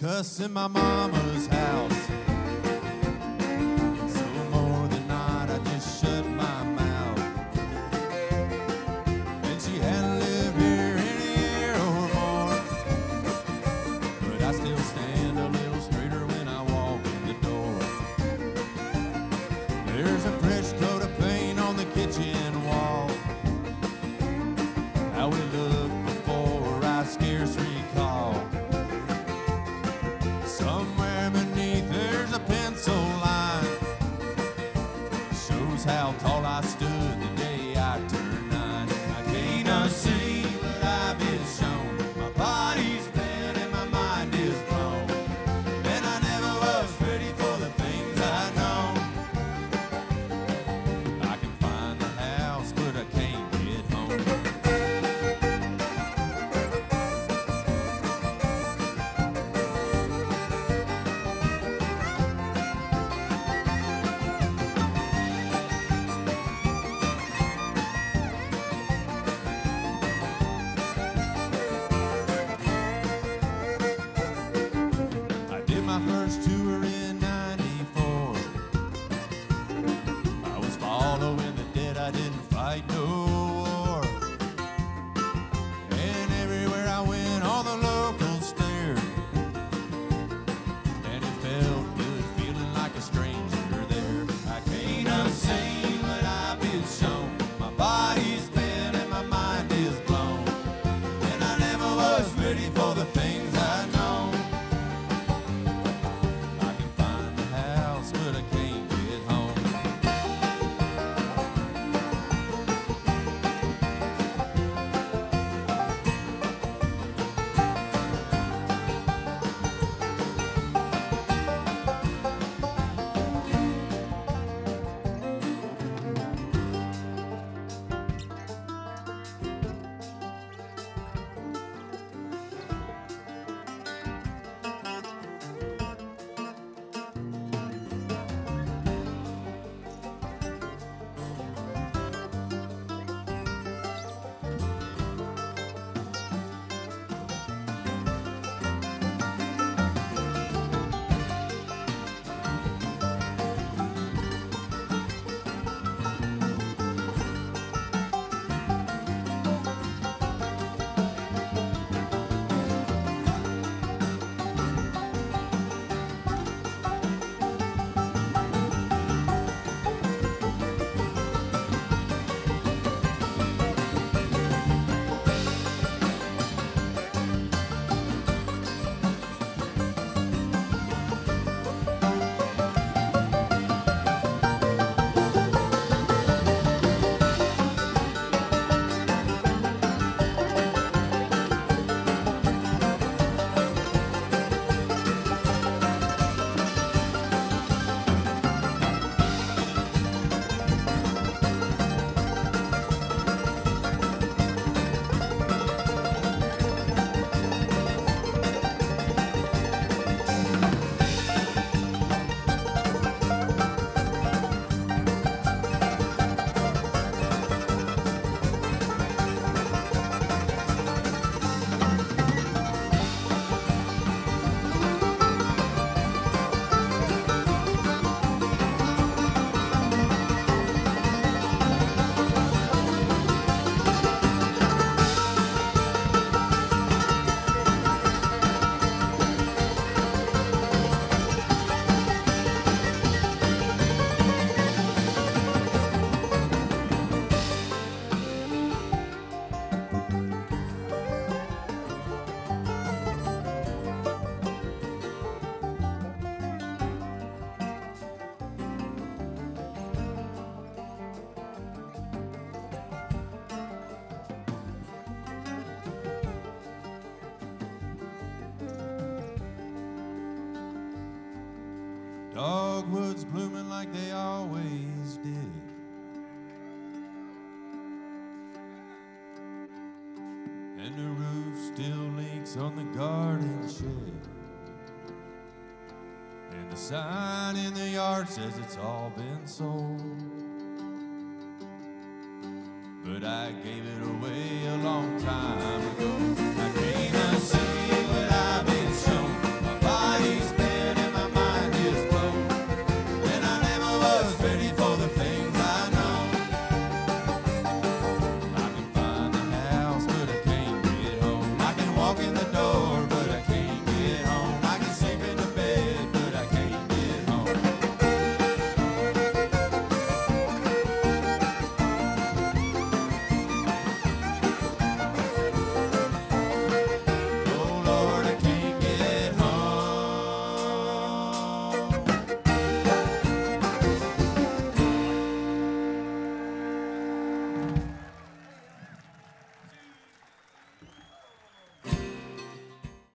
cuss in my mama's house. So more than not, I just shut my mouth. And she hadn't lived here in a year or more. But I still stand a little straighter when I walk in the door. There's a fresh coat of paint on the kitchen how tall I stood ready for the Dogwoods blooming like they always did. And the roof still leaks on the garden shed. And the sign in the yard says it's all been sold. But I gave it away a long time ago. I unsee